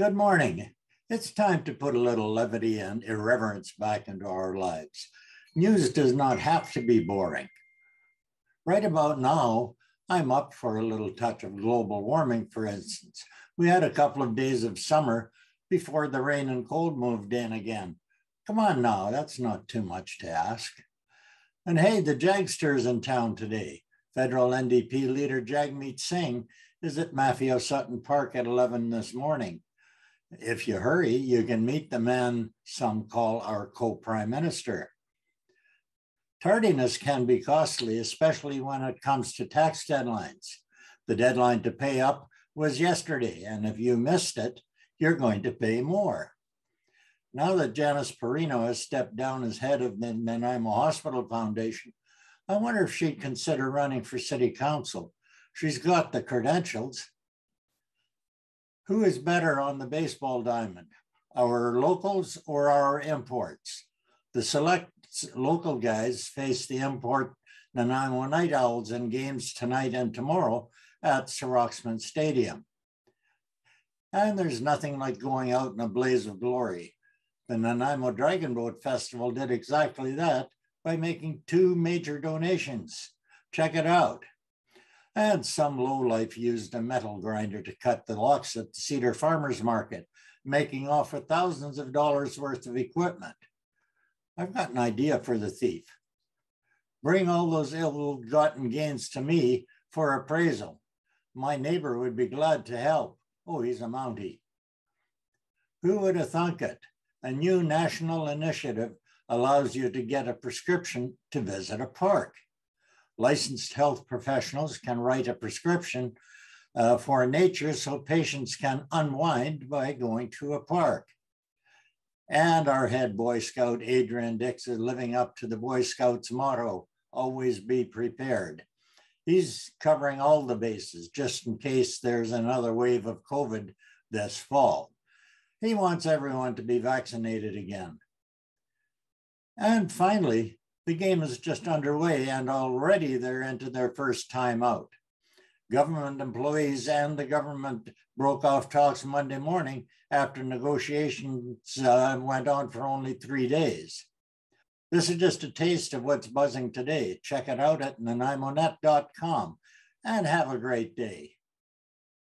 Good morning. It's time to put a little levity and irreverence back into our lives. News does not have to be boring. Right about now, I'm up for a little touch of global warming, for instance. We had a couple of days of summer before the rain and cold moved in again. Come on now, that's not too much to ask. And hey, the Jagster's in town today. Federal NDP leader Jagmeet Singh is at Maffeo Sutton Park at 11 this morning. If you hurry, you can meet the man some call our co-prime minister. Tardiness can be costly, especially when it comes to tax deadlines. The deadline to pay up was yesterday, and if you missed it, you're going to pay more. Now that Janice Perrino has stepped down as head of the Nanaimo Hospital Foundation, I wonder if she'd consider running for city council. She's got the credentials. Who is better on the baseball diamond, our locals or our imports? The select local guys face the import Nanaimo Night Owls in games tonight and tomorrow at Serauxmen Stadium. And there's nothing like going out in a blaze of glory. The Nanaimo Dragon Boat Festival did exactly that by making two major donations. Check it out. And some lowlife used a metal grinder to cut the locks at the Cedar Farmers Market, making off with thousands of dollars worth of equipment. I've got an idea for the thief. Bring all those ill-gotten gains to me for appraisal. My neighbor would be glad to help. Oh, he's a Mountie. Who would have thunk it? A new national initiative allows you to get a prescription to visit a park. Licensed health professionals can write a prescription uh, for nature so patients can unwind by going to a park. And our head Boy Scout, Adrian Dix, is living up to the Boy Scouts motto always be prepared. He's covering all the bases just in case there's another wave of COVID this fall. He wants everyone to be vaccinated again. And finally, the game is just underway and already they're into their first time out. Government employees and the government broke off talks Monday morning after negotiations uh, went on for only three days. This is just a taste of what's buzzing today. Check it out at nanaimonet.com and have a great day.